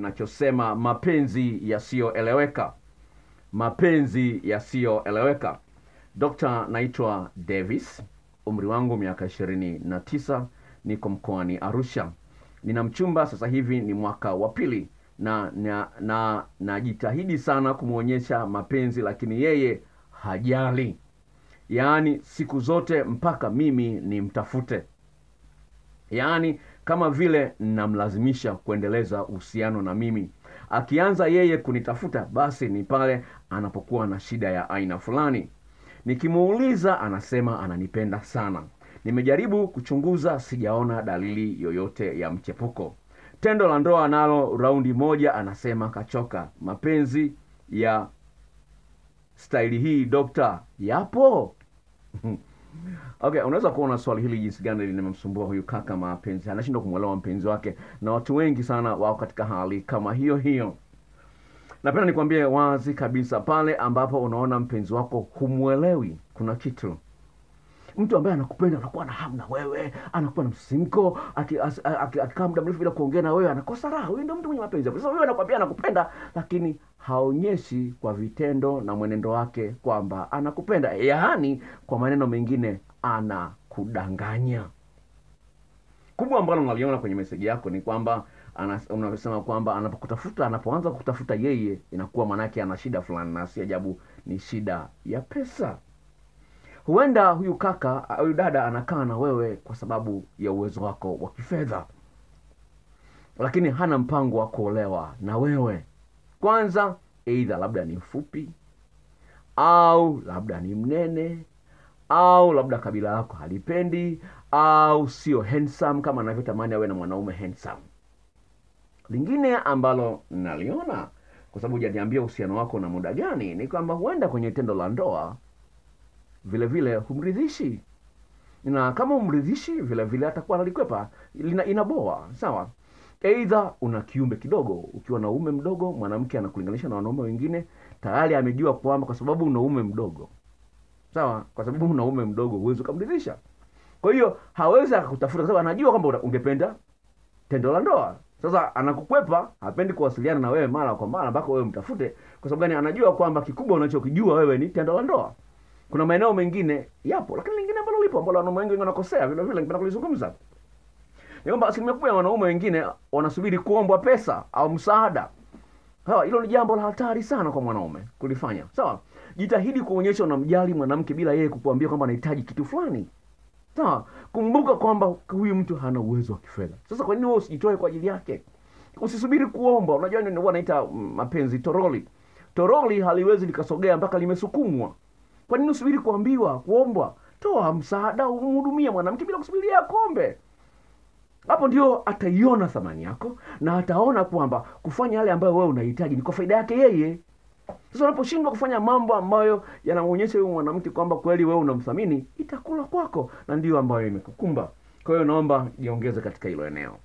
kinachosema mapenzi yasiyoeleweka. Mapenzi yasiyoeleweka. Dokta, naitwa Davis, umri wangu miaka ishirini na tisa, niko mkoani Arusha. Nina mchumba sasa hivi ni mwaka wa pili na na na najitahidi sana kumwonyesha mapenzi, lakini yeye hajali, yaani siku zote mpaka mimi nimtafute, yaani kama vile namlazimisha kuendeleza uhusiano na mimi. Akianza yeye kunitafuta, basi ni pale anapokuwa na shida ya aina fulani. Nikimuuliza anasema ananipenda sana. Nimejaribu kuchunguza, sijaona dalili yoyote ya mchepuko. Tendo la ndoa nalo raundi moja, anasema kachoka. Mapenzi ya staili hii dokta, yapo? Okay, unaweza kuona swali hili jinsi gani linamsumbua huyu kaka mapenzi, anashindwa kumwelewa mpenzi wake, na watu wengi sana wao katika hali kama hiyo hiyo. Napenda nikwambie wazi kabisa, pale ambapo unaona mpenzi wako humwelewi, kuna kitu. Mtu ambaye anakupenda anakuwa na hamu na wewe, anakuwa na msisimko, akikaa muda mrefu bila kuongea na wewe anakosa raha. Huyu ndio mtu mwenye mapenzi. Sasa wewe anakwambia anakupenda, lakini haonyeshi kwa vitendo na mwenendo wake kwamba anakupenda, yaani kwa maneno mengine anakudanganya kubwa ambalo naliona kwenye meseji yako ni kwamba unasema kwamba anapokutafuta anapoanza kutafuta yeye inakuwa manake ana shida fulani na si ajabu ni shida ya pesa huenda huyu kaka huyu dada anakaa na wewe kwa sababu ya uwezo wako wa kifedha. Lakini hana mpango wa kuolewa na wewe. Kwanza eidha labda ni mfupi au labda ni mnene au labda kabila lako halipendi au sio handsome kama anavyotamani awe na mwanaume handsome. Lingine ambalo naliona kwa sababu hujaniambia uhusiano wako na muda gani ni kwamba huenda kwenye tendo la ndoa vile vile humridhishi. Na kama humridhishi vile vile atakuwa analikwepa. Inaboa sawa. Eidha una kiumbe kidogo. Ukiwa na uume mdogo mwanamke anakulinganisha na wanaume wengine tayari amejua kwamba kwa sababu una uume mdogo. Sawa kwa sababu una uume mdogo huwezi ukamridhisha. Kwa hiyo hawezi akakutafuta kwa sababu anajua kwamba ungependa tendo la ndoa. Sasa anakukwepa hapendi kuwasiliana na wewe mara kwa mara mpaka wewe mtafute kwa sababu gani? Anajua kwamba kikubwa unachokijua wewe ni tendo la ndoa kuna maeneo mengine yapo lakini lingine ambalo lipo ambalo wanaume wengi wanakosea vile vile ningependa kulizungumza. Ni kwamba asilimia kubwa ya wanaume wengine wanasubiri kuombwa pesa au msaada. Sawa hilo ni jambo la hatari sana kwa mwanaume kulifanya. Sawa jitahidi kuonyesha unamjali mwanamke bila yeye kukuambia kwamba anahitaji kitu fulani. Sawa kumbuka kwamba huyu mtu hana uwezo wa kifedha. Sasa kwa nini wewe usijitoe kwa ajili yake? Usisubiri kuomba. Unajua ndio huwa naita mm, mapenzi toroli. Toroli haliwezi likasogea mpaka limesukumwa kwa nini usubiri kuambiwa kuombwa? Toa msaada umhudumie mwanamke bila kusubiria kombe. hapo ndio ataiona thamani yako na ataona kwamba kufanya yale ambayo wewe unahitaji ni kwa faida yake yeye. Sasa unaposhindwa kufanya mambo ambayo yanamwonyesha huyu mwanamke kwamba kweli wewe unamthamini itakula kwako na ndio ambayo imekukumba. Kwa hiyo naomba jiongeze katika hilo eneo